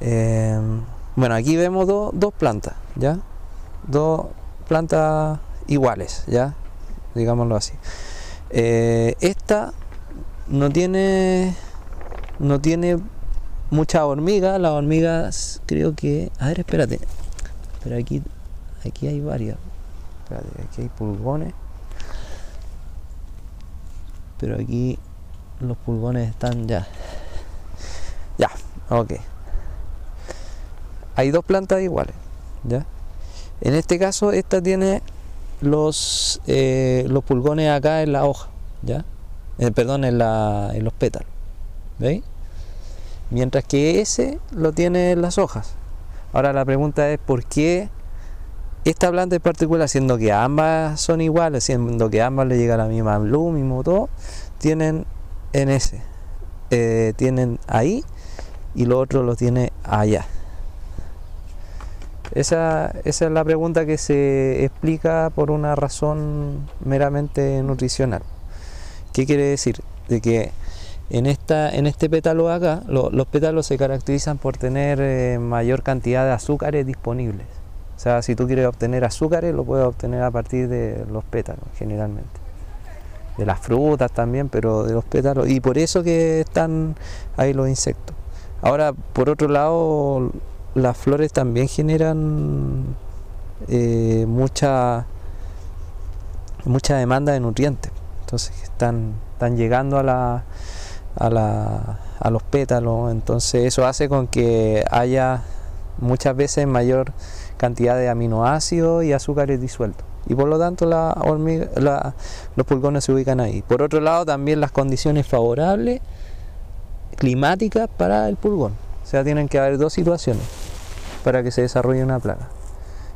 Eh, bueno, aquí vemos do- dos plantas, ¿ya? Dos plantas iguales, ¿ya? Digámoslo así. Eh, esta no tiene no tiene mucha hormiga, las hormigas creo que... A ver, espérate. Pero aquí, aquí hay varias. Espérate, aquí hay pulgones. Pero aquí los pulgones están ya. Ya, ok. Hay dos plantas iguales, ¿ya? En este caso, esta tiene los, eh, los pulgones acá en la hoja, ¿ya? Eh, perdón, en, la, en los pétalos, ¿veis? Mientras que ese lo tiene en las hojas. Ahora la pregunta es, ¿por qué esta planta en particular, siendo que ambas son iguales, siendo que ambas le llega la misma luz, mismo todo, tienen en ese, eh, tienen ahí y lo otro lo tiene allá. Esa, esa es la pregunta que se explica por una razón meramente nutricional. ¿Qué quiere decir? De que en, esta, en este pétalo acá, lo- los pétalos se caracterizan por tener eh, mayor cantidad de azúcares disponibles. O sea, si tú quieres obtener azúcares, lo puedes obtener a partir de los pétalos, generalmente. De las frutas también, pero de los pétalos. Y por eso que están ahí los insectos. Ahora, por otro lado, las flores también generan eh, mucha, mucha demanda de nutrientes. Entonces están, están llegando a, la, a, la, a los pétalos. Entonces eso hace con que haya muchas veces mayor cantidad de aminoácidos y azúcares disueltos. Y por lo tanto la hormiga, la- los pulgones se ubican ahí. Por otro lado también las condiciones favorables climáticas para el pulgón. O sea, tienen que haber dos situaciones para que se desarrolle una plaga.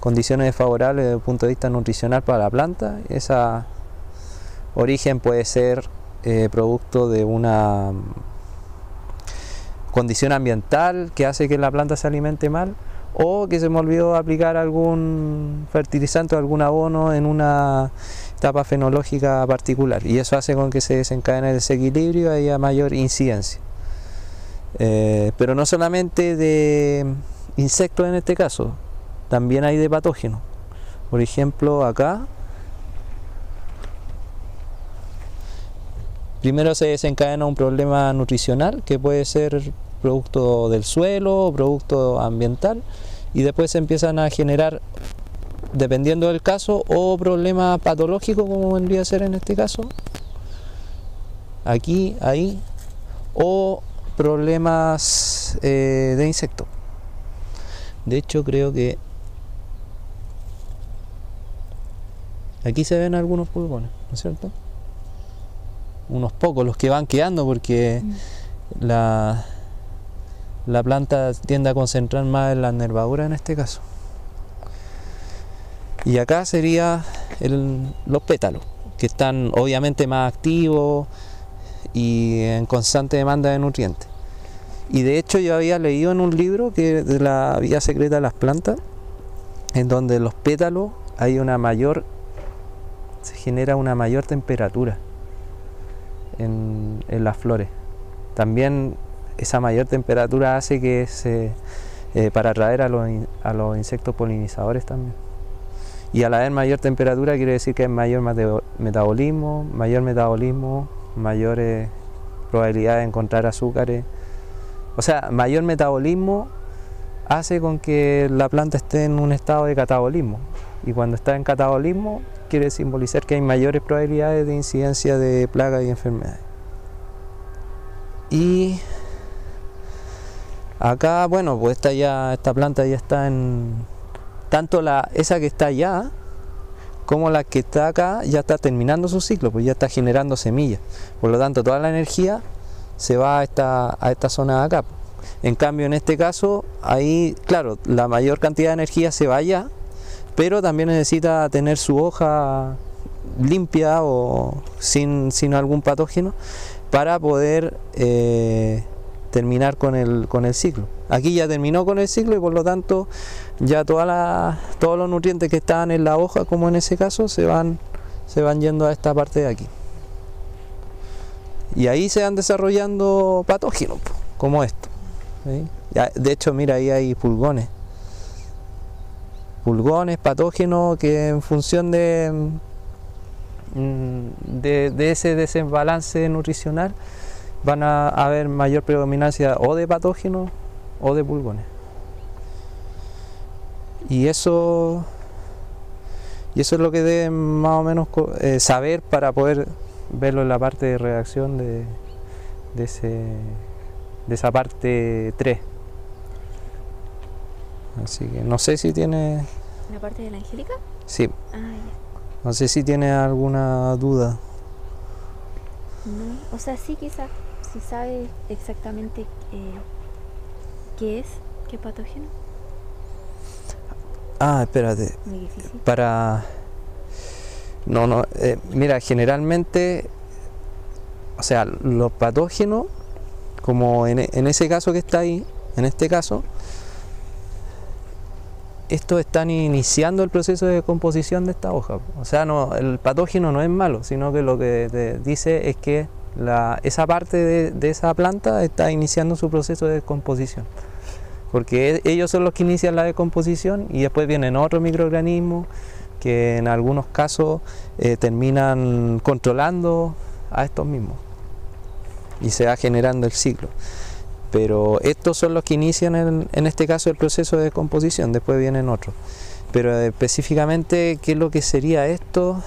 Condiciones favorables desde el punto de vista nutricional para la planta. Esa origen puede ser eh, producto de una mm, condición ambiental que hace que la planta se alimente mal o que se me olvidó aplicar algún fertilizante o algún abono en una etapa fenológica particular y eso hace con que se desencadene el desequilibrio y haya mayor incidencia. Eh, pero no solamente de insectos en este caso, también hay de patógenos. Por ejemplo, acá primero se desencadena un problema nutricional que puede ser producto del suelo producto ambiental y después se empiezan a generar dependiendo del caso o problema patológico como vendría a ser en este caso aquí, ahí o problemas eh, de insectos de hecho creo que aquí se ven algunos pulgones, ¿no es cierto? unos pocos los que van quedando porque la, la planta tiende a concentrar más en la nervadura en este caso. Y acá sería el- los pétalos, que están obviamente más activos y en constante demanda de nutrientes. Y de hecho yo había leído en un libro que de la vía secreta de las plantas, en donde los pétalos hay una mayor, se genera una mayor temperatura en, en las flores. También esa mayor temperatura hace que se, eh, para atraer a los, a los insectos polinizadores también. Y al haber mayor temperatura quiere decir que hay mayor metabolismo, mayor metabolismo, mayores probabilidades de encontrar azúcares. O sea, mayor metabolismo hace con que la planta esté en un estado de catabolismo. Y cuando está en catabolismo quiere simbolizar que hay mayores probabilidades de incidencia de plagas y enfermedades. Y acá, bueno, pues esta ya, esta planta ya está en tanto la esa que está allá como la que está acá ya está terminando su ciclo, pues ya está generando semillas. Por lo tanto, toda la energía se va a esta, a esta zona de acá. En cambio, en este caso, ahí, claro, la mayor cantidad de energía se va allá, pero también necesita tener su hoja limpia o sin, sin algún patógeno para poder eh, terminar con el, con el ciclo. Aquí ya terminó con el ciclo y por lo tanto ya toda la- todos los nutrientes que estaban en la hoja, como en ese caso, se van, se van yendo a esta parte de aquí. Y ahí se van desarrollando patógenos, como esto. de hecho, mira, ahí hay pulgones. Pulgones, patógenos que en función de, mm, de, ese desbalance nutricional van a haber mayor predominancia o de patógenos o de pulgones. Y eso, y eso es lo que deben más o menos eh, saber para poder verlo en la parte de redacción de, de, ese, de esa parte 3. Así que no sé si tiene, ¿La parte de la Angélica? sí, Ah, ya. no sé si tiene alguna duda. No. O sea, sí, quizás. Si sabe exactamente eh, qué es, qué patógeno. Ah, espérate, Muy difícil. para... No, no, eh, mira, generalmente, o sea, los patógenos, como en, e- en ese caso que está ahí, en este caso, estos están iniciando el proceso de composición de esta hoja. O sea, no, el patógeno no es malo, sino que lo que te dice es que esa parte de, esa planta está iniciando su proceso de descomposición. Porque e- ellos son los que inician la descomposición y después vienen otros microorganismos que en algunos casos eh, terminan controlando a estos mismos y se va generando el ciclo. Pero estos son los que inician en, en este caso el proceso de descomposición, después vienen otros. Pero específicamente, ¿qué es lo que sería esto?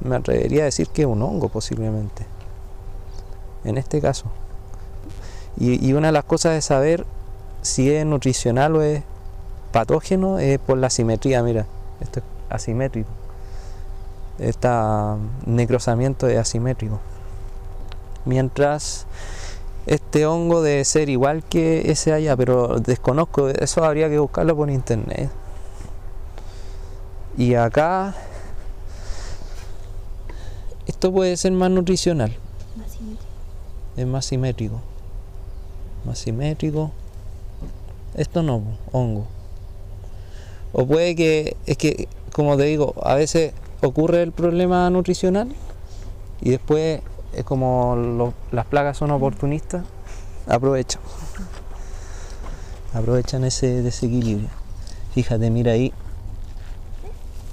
Me atrevería a decir que es un hongo posiblemente, en este caso. Y, y una de las cosas de saber si es nutricional o es patógeno es por la simetría, mira, esto es asimétrico. Este necrosamiento es asimétrico. Mientras este hongo debe ser igual que ese allá, pero desconozco, eso habría que buscarlo por internet. Y acá, esto puede ser más nutricional, Más simétrico. es más simétrico. Más simétrico. Esto no, hongo. O puede que, es que, como te digo, a veces ocurre el problema nutricional y después, es como las plagas son oportunistas, aprovechan. Aprovechan ese desequilibrio. Fíjate, mira ahí.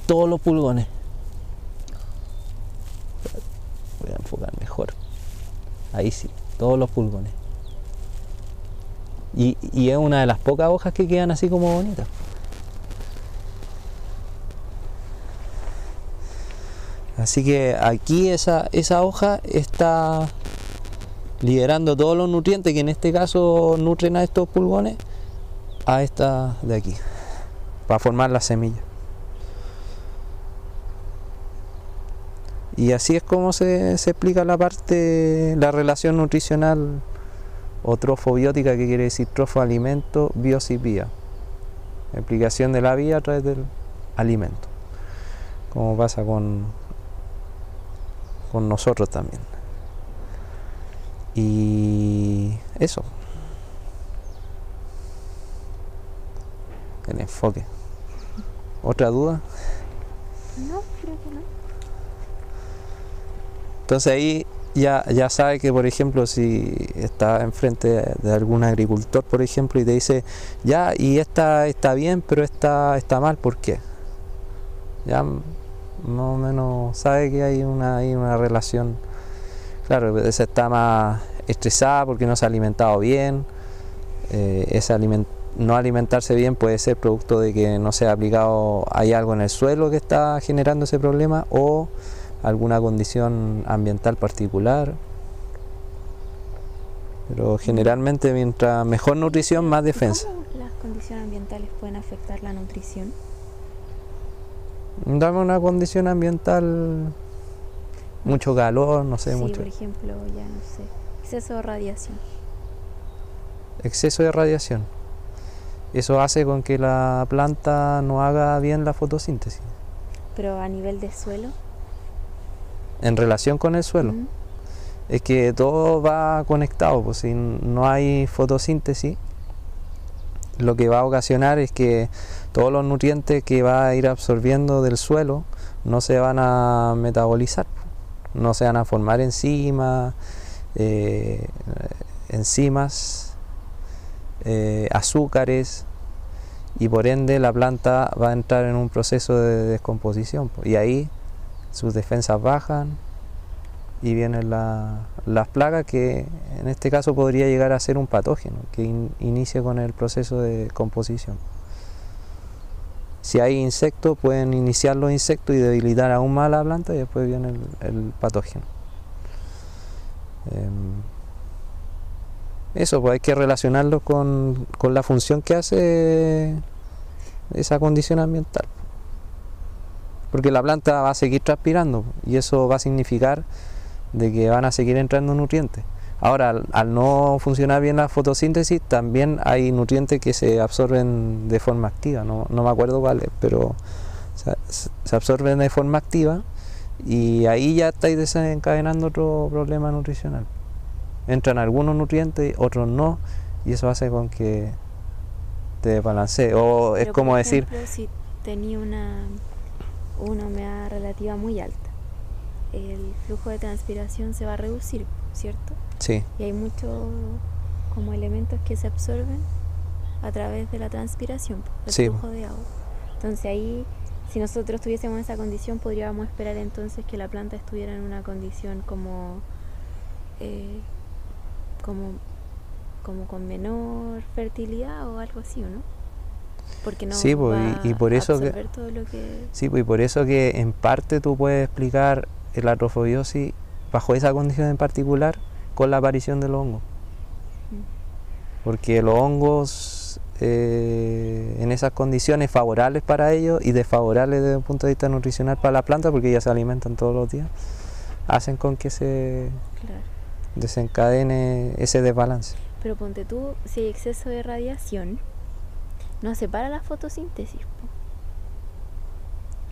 Todos los pulgones. Voy a enfocar mejor. Ahí sí, todos los pulgones. Y, y es una de las pocas hojas que quedan así como bonitas. Así que aquí esa, esa hoja está liberando todos los nutrientes que en este caso nutren a estos pulgones a esta de aquí para formar la semilla. Y así es como se, se explica la parte, la relación nutricional o trofobiótica, que quiere decir trofo alimento, biosis vía. Explicación de la vía a través del alimento. Como pasa con, con nosotros también. Y eso. El enfoque. ¿Otra duda? No, creo que no. Entonces ahí ya, ya sabe que, por ejemplo, si está enfrente de, algún agricultor, por ejemplo, y te dice, ya, y esta está bien, pero esta está mal, ¿por qué? Ya más o menos sabe que hay una, hay una relación. Claro, esa está más estresada porque no se ha alimentado bien. eh, ese aliment- no alimentarse bien puede ser producto de que no se ha aplicado, hay algo en el suelo que está generando ese problema o alguna condición ambiental particular. Pero generalmente mientras mejor nutrición, más ¿Y defensa. ¿Cómo las condiciones ambientales pueden afectar la nutrición? Dame una condición ambiental, mucho calor, no sé, sí, mucho por ejemplo, ya no sé, exceso de radiación. exceso de radiación. Eso hace con que la planta no haga bien la fotosíntesis. Pero a nivel de suelo. En relación con el suelo, es que todo va conectado, pues si no hay fotosíntesis, lo que va a ocasionar es que todos los nutrientes que va a ir absorbiendo del suelo no se van a metabolizar, no se van a formar enzimas, eh, enzimas eh, azúcares y por ende la planta va a entrar en un proceso de descomposición po, y ahí sus defensas bajan y vienen la- las plagas que en este caso podría llegar a ser un patógeno que in- inicie con el proceso de composición. Si hay insectos, pueden iniciar los insectos y debilitar aún más la planta y después viene el, el patógeno. Em, eso, pues hay que relacionarlo con, con la función que hace esa condición ambiental. Porque la planta va a seguir transpirando y eso va a significar de que van a seguir entrando nutrientes. Ahora, al, al no funcionar bien la fotosíntesis, también hay nutrientes que se absorben de forma activa, no, no me acuerdo cuáles, pero se, se absorben de forma activa y ahí ya estáis desencadenando otro problema nutricional. Entran algunos nutrientes, otros no, y eso hace con que te desbalancee. O es como por decir, si tenía una, una humedad relativa muy alta, el flujo de transpiración se va a reducir, ¿cierto? sí, Y hay muchos como elementos que se absorben a través de la transpiración, po, el Sí. flujo de agua. Entonces ahí, si nosotros tuviésemos esa condición, podríamos esperar entonces que la planta estuviera en una condición como, eh, como, como con menor fertilidad o algo así, ¿o no? Porque no Sí, po, va y por a que- absorber todo lo que... Sí, pues y por eso que en parte tú puedes explicar la atrofobiosis bajo esa condición en particular con la aparición de los hongos. Porque los hongos eh, en esas condiciones favorables para ellos y desfavorables desde un punto de vista nutricional para la planta, porque ellas se alimentan todos los días, hacen con que se Claro. desencadene ese desbalance. Pero ponte tú, si hay exceso de radiación, no se para la fotosíntesis.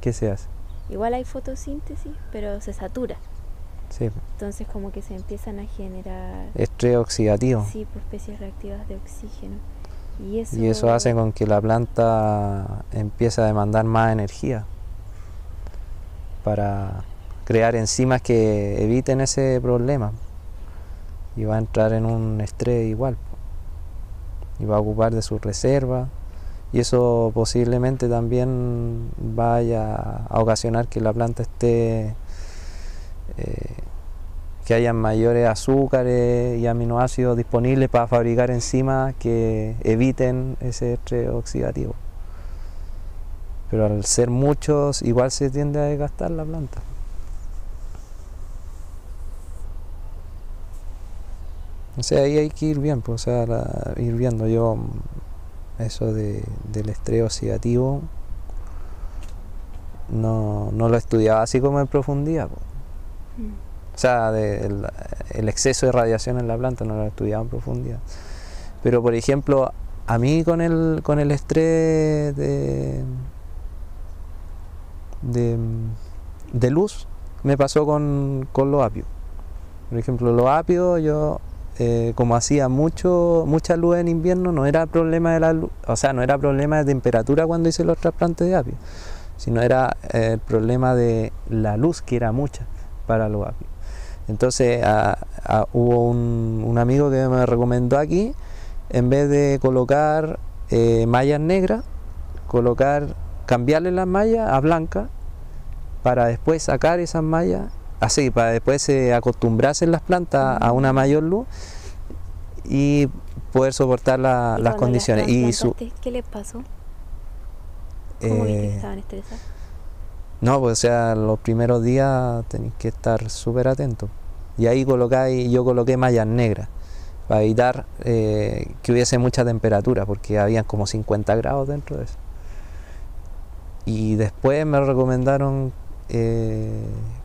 ¿Qué se hace? Igual hay fotosíntesis, pero se satura. Sí, Entonces como que se empiezan a generar estrés oxidativo. sí, pues, especies reactivas de oxígeno. Y eso, Y eso hace con que la planta empiece a demandar más energía para crear enzimas que eviten ese problema. Y va a entrar en un estrés igual. Y va a ocupar de sus reservas. Y eso posiblemente también vaya a ocasionar que la planta esté... eh, que haya mayores azúcares y aminoácidos disponibles para fabricar enzimas que eviten ese estrés oxidativo. Pero al ser muchos, igual se tiende a desgastar la planta. O sea, ahí hay que ir bien, pues, o sea, ir viendo yo eso de, del estrés oxidativo. No, no lo estudiaba así como en profundidad. Mm. O sea, de- el, el exceso de radiación en la planta no lo he estudiado en profundidad. Pero, por ejemplo, a mí con el, con el estrés de, de, de luz me pasó con, con los apios. Por ejemplo, los apios, yo, eh, como hacía mucho, mucha luz en invierno, no era problema de la luz, o sea, no era problema de temperatura cuando hice los trasplantes de apio, sino era eh, el problema de la luz, que era mucha para los apios. Entonces a- hubo un, un amigo que me recomendó aquí, en vez de colocar eh, mallas negras, colocar, cambiarle las mallas a blancas para después sacar esas mallas, así, para después eh, acostumbrarse las plantas a una mayor luz y poder soportar la- ¿Y las condiciones. Y su, ¿Qué les pasó? ¿Cómo viste que eh, estaban estresados? No, pues o sea, los primeros días tenéis que estar súper atentos. Y ahí colocáis, yo coloqué mallas negras para evitar eh, que hubiese mucha temperatura, porque habían como 50 grados dentro de eso. Y después me recomendaron eh,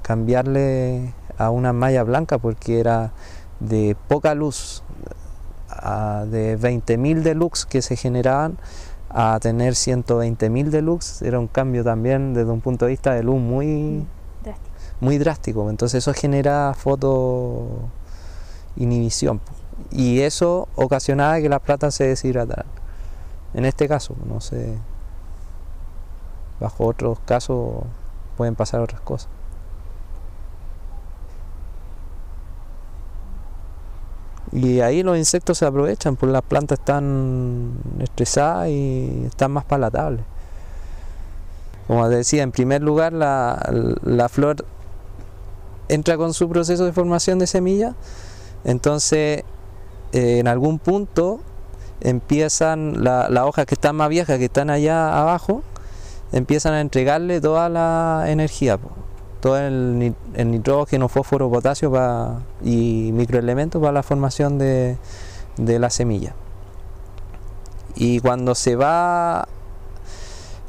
cambiarle a una malla blanca porque era de poca luz, a- de 20.000 de lux que se generaban a tener 120.000 de lux era un cambio también desde un punto de vista de luz muy, Drástico. muy drástico. Entonces eso genera foto inhibición y eso ocasionaba que las plantas se deshidrataran. En este caso, no sé, bajo otros casos pueden pasar otras cosas. Y ahí los insectos se aprovechan, pues las plantas están estresadas y están más palatables. Como decía, en primer lugar la, la flor entra con su proceso de formación de semilla, entonces eh, en algún punto empiezan las hojas que están más viejas, que están allá abajo, empiezan a entregarle toda la energía, todo el, nitrógeno, fósforo, potasio y microelementos para la formación de, la semilla. Y cuando se va,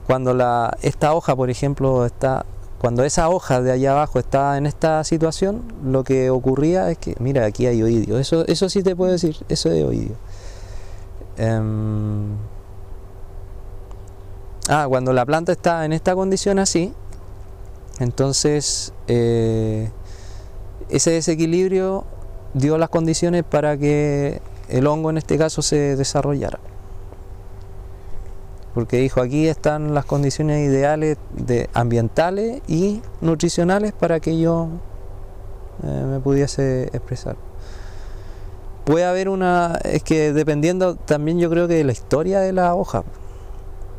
cuando la, esta hoja, por ejemplo, está, cuando esa hoja de allá abajo está en esta situación, lo que ocurría es que, mira, aquí hay oidio, eso, eso sí te puedo decir, eso es oidio. Em, ah, cuando la planta está en esta condición así, entonces eh, ese desequilibrio dio las condiciones para que el hongo en este caso se desarrollara. Porque dijo, aquí están las condiciones ideales de ambientales y nutricionales para que yo eh, me pudiese expresar puede haber una, es que dependiendo también yo creo que de la historia de la hoja,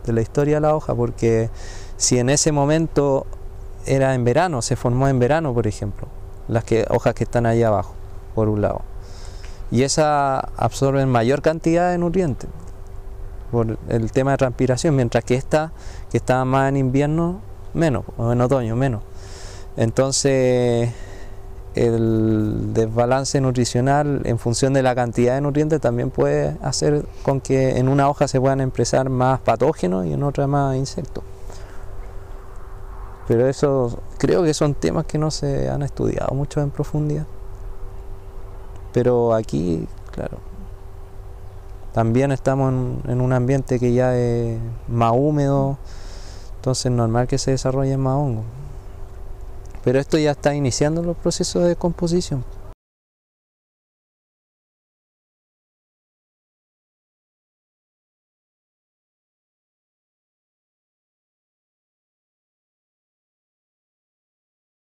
de la historia de la hoja, porque si en ese momento era en verano, se formó en verano, por ejemplo, las que, hojas que están ahí abajo, por un lado, y esas absorben mayor cantidad de nutrientes por el tema de transpiración, mientras que esta, que está más en invierno, menos, o en otoño, menos. Entonces, el desbalance nutricional en función de la cantidad de nutrientes también puede hacer con que en una hoja se puedan expresar más patógenos y en otra más insectos. Pero eso creo que son temas que no se han estudiado mucho en profundidad. Pero aquí, claro, también estamos en, un ambiente que ya es más húmedo, entonces es normal que se desarrolle más hongo. Pero esto ya está iniciando los procesos de composición.